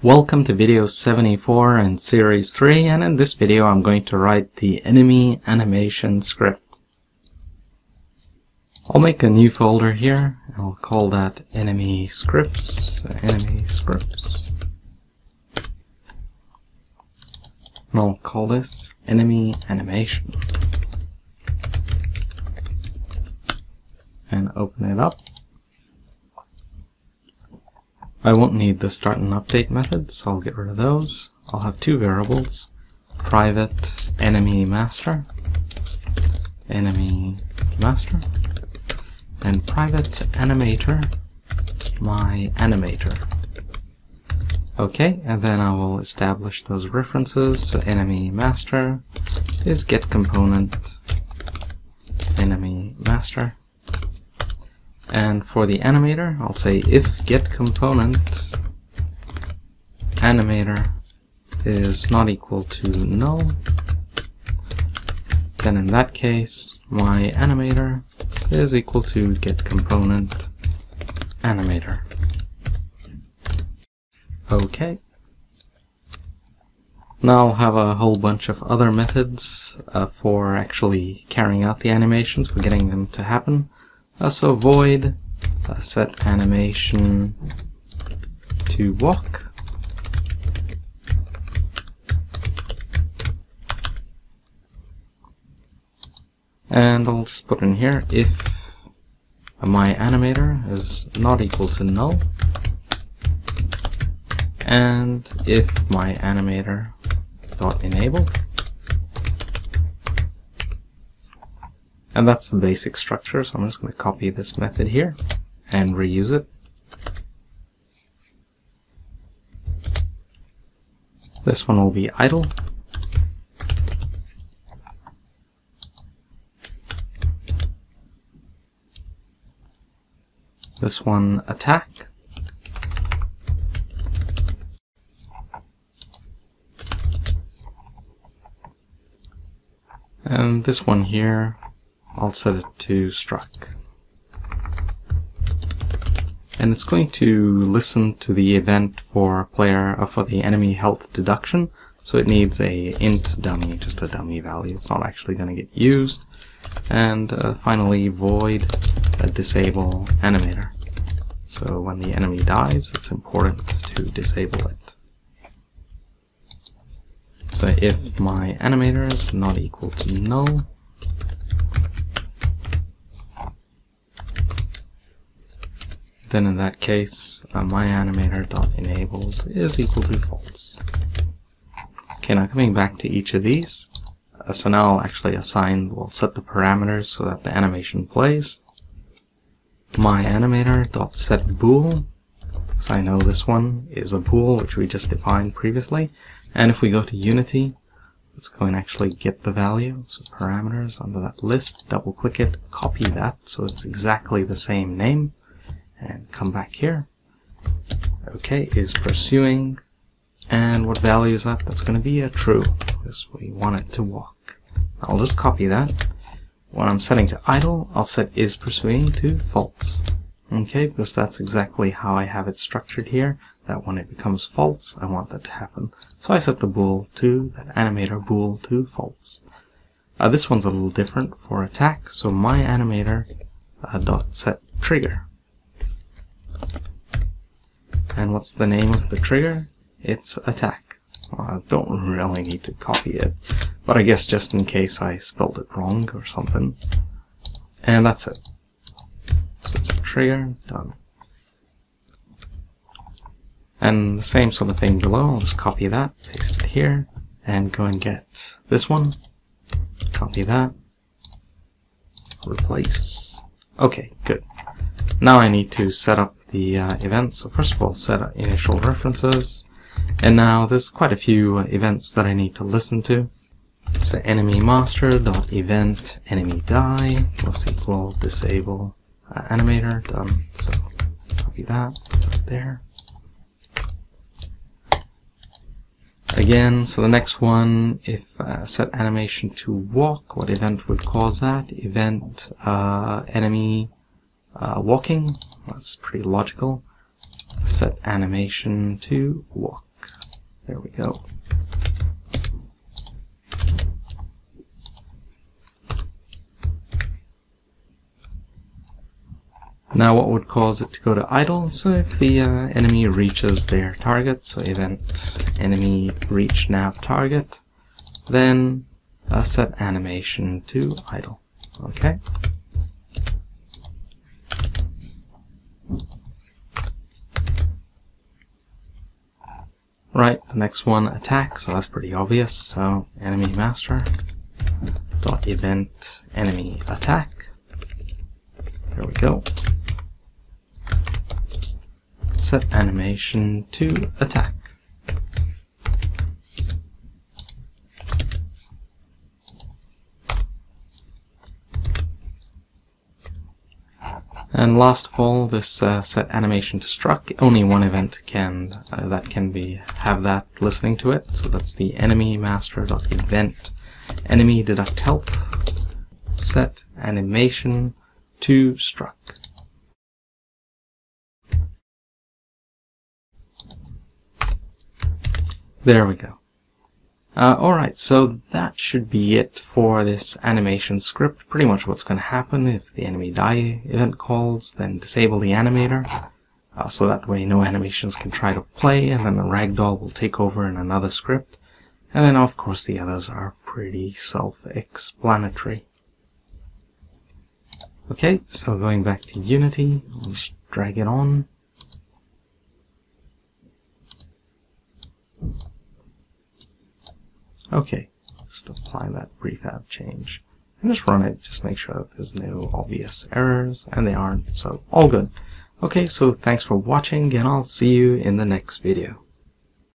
Welcome to video 74 in series 3 and in this video I'm going to write the enemy animation script. I'll make a new folder here, I'll call that enemy scripts, enemy scripts. And I'll call this enemy animation. And open it up. I won't need the start and update methods, so I'll get rid of those. I'll have two variables, private enemy master, enemy master, and private animator, my animator. Okay, and then I will establish those references. So enemy master is get component. Enemy master and for the animator, I'll say if get component animator is not equal to null, then in that case, my animator is equal to get component animator. Okay. Now I'll have a whole bunch of other methods uh, for actually carrying out the animations, for getting them to happen. Uh, so void set animation to walk. And I'll just put in here if my animator is not equal to null and if my animator dot enable And that's the basic structure, so I'm just going to copy this method here and reuse it. This one will be idle. This one attack. And this one here I'll set it to struck. And it's going to listen to the event for player uh, for the enemy health deduction. So it needs a int dummy, just a dummy value. It's not actually going to get used. And uh, finally, void uh, disable animator. So when the enemy dies, it's important to disable it. So if my animator is not equal to null, then in that case, uh, my animator.enabled is equal to false. Okay, now coming back to each of these, uh, so now I'll actually assign, we'll set the parameters so that the animation plays. My animator.set bool, so I know this one is a bool which we just defined previously, and if we go to Unity, let's go and actually get the value, so parameters under that list, double click it, copy that, so it's exactly the same name, and come back here. Okay, is pursuing, and what value is that? That's going to be a true, because we want it to walk. I'll just copy that. When I'm setting to idle, I'll set is pursuing to false. Okay, because that's exactly how I have it structured here, that when it becomes false, I want that to happen. So I set the bool to, that animator bool to false. Uh, this one's a little different for attack, so my animator uh, dot set trigger. And what's the name of the trigger? It's attack. Well, I don't really need to copy it, but I guess just in case I spelled it wrong or something. And that's it. So it's a trigger, done. And the same sort of thing below, I'll just copy that, paste it here, and go and get this one, copy that, replace. Okay, good. Now I need to set up the uh, event. So first of all, set initial references. And now there's quite a few uh, events that I need to listen to. So enemy master dot event enemy die plus equal disable uh, animator done. So copy that there. Again, so the next one, if uh, set animation to walk, what event would cause that? Event uh, enemy uh, walking, that's pretty logical. Set animation to walk. There we go. Now what would cause it to go to idle? So if the uh, enemy reaches their target, so event enemy reach nav target, then uh, set animation to idle. Okay. Right, the next one attack, so that's pretty obvious. So enemy master dot event enemy attack. There we go. Set animation to attack. And last of all, this uh, set animation to struck. Only one event can uh, that can be have that listening to it. So that's the enemy master dot event enemy deduct health set animation to struck. There we go. Uh, Alright, so that should be it for this animation script. Pretty much what's going to happen if the enemy die event calls, then disable the animator. Uh, so that way no animations can try to play, and then the ragdoll will take over in another script. And then of course the others are pretty self-explanatory. Okay, so going back to Unity, let's drag it on. Okay, just apply that prefab change. And just run it, just make sure that there's no obvious errors, and they aren't, so all good. Okay, so thanks for watching, and I'll see you in the next video.